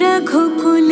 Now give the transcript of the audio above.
रघुकुल